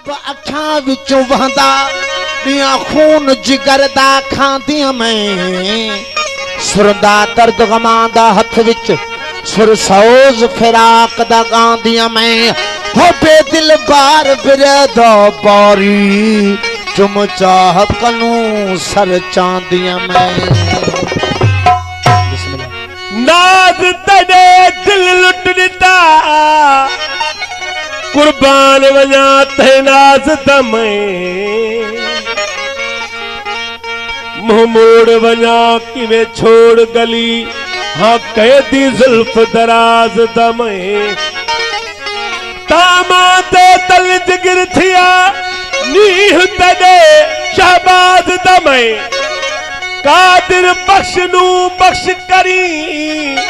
शराब अखा विचों वहंदा खून जिगर दा में सुर दर्द गमां हथ विच सुर सौज फिराक दा में हो बेदिल बार बिरदो पौरी चुम चाह कनू सर चांदीअ में नाद तॾे दिल लुट कुर्बानी वञा तमोड़ वञा छोड़ दराज़ ते तल थिया नीह शाबाद दमे कादिर नू बख्श करी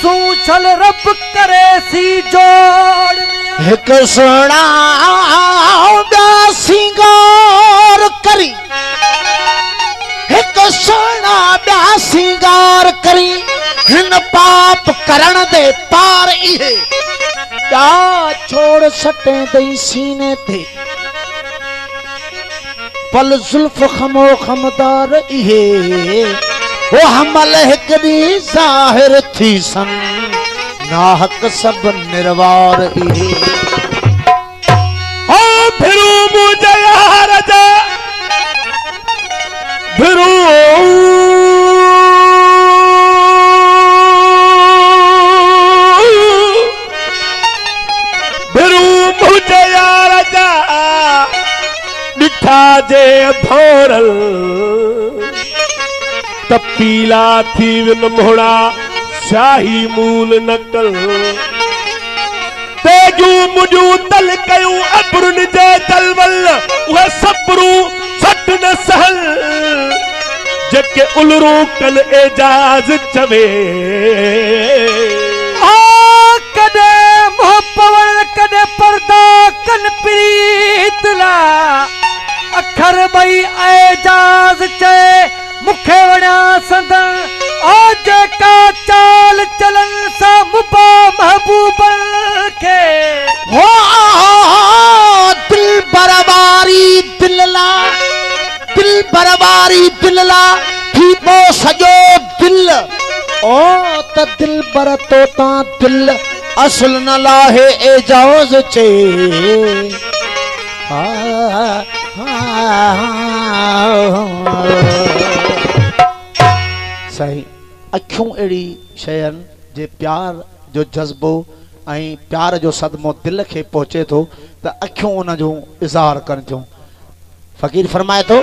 Gay रब करे सी जोड़ descript, I know सिंगार करी name is a सिंगार करी हिन पाप करण दे पार इहे care, छोड़ सटे intellectual सीने ते पल ज़ुल्फ़ ख़मो ख़मदार इहे वो हमल हिकड़ी ज़ाहिर थी सन नाहक सब निर्वार ई थी विन शाही मूल नकल तेजु मुजु तल कयो अबरुन जे तलवल उ सबरु सट न सहल जके उलरो कल एजाज चवे आ कदे मोह कदे परदा कन प्रीत अखर भई एजाज चए पर दिल असल न लाहे एजाज चे सही अखियूं अड़ी शयन जे प्यार जो जज़्बो ऐं प्यार जो सदमो दिल खे पहुचे थो त अखियूं इज़हार इज़ार कजूं फ़कीर फरमाए थो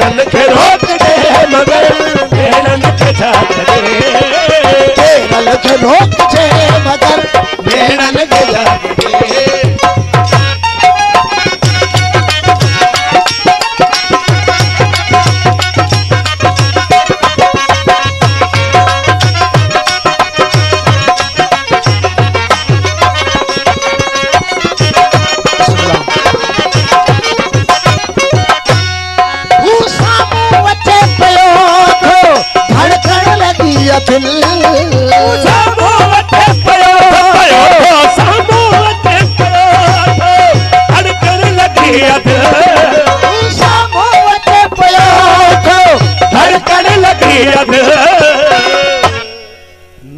रंगो मगर छो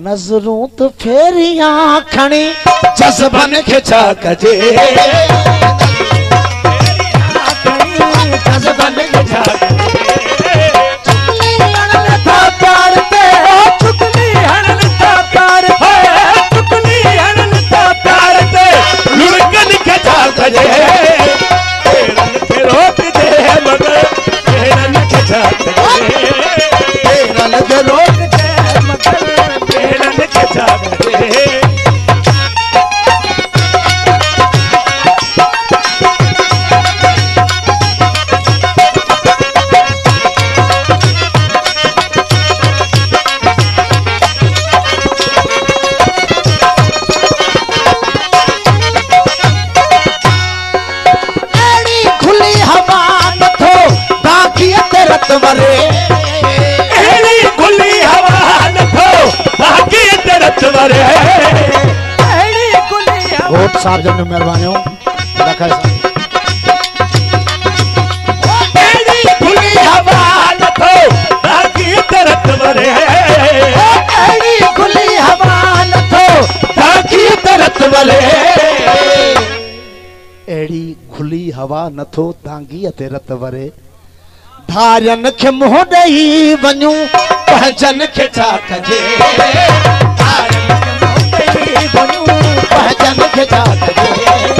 नज़रूं त फेरी खणी जज़बाने खे छा कजे जज़बान अहिड़ी खुली हवा नथो तागीअ ते रत वरे धारन के मुंह दई बनू पहचान के जा कजे धारन के मुंह दई बनू पहचान के कजे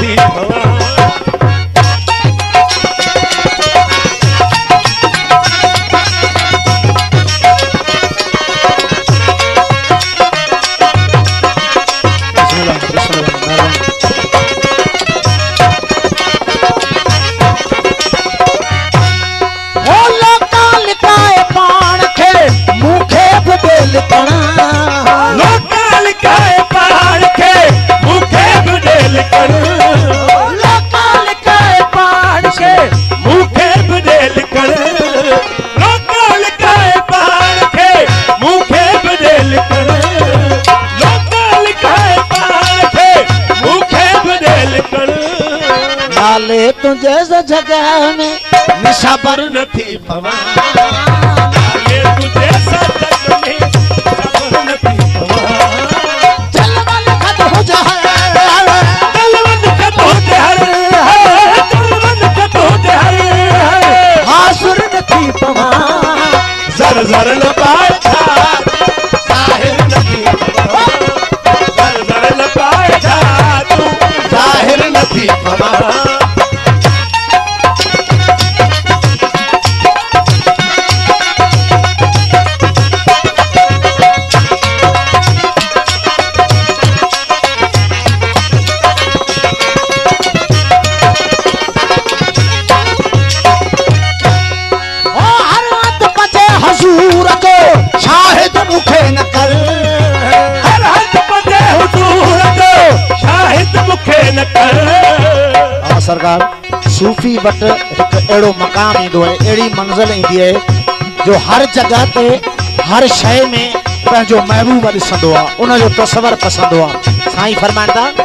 people. जैसा जगह में निशा पर नथी पवन सूफ़ी वट एक अड़ो मक़ाम अड़ी मंज़िल इंदी है जो हर जगह पर हर शह में महबूब ॾिसंदो उन तस्वर पसंद आई साईं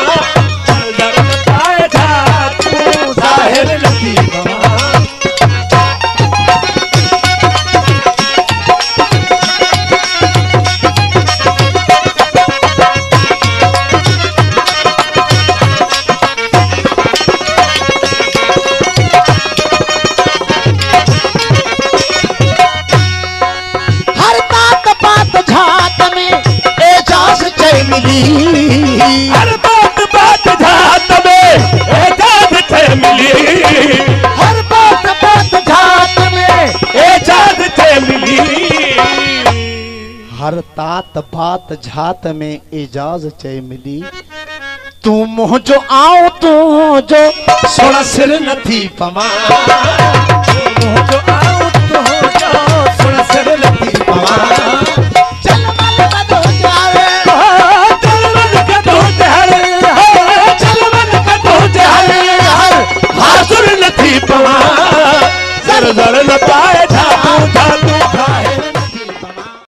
हर तात में एजाज़ मिली तूं मुंहिंजो आऊं तूं नथी पवां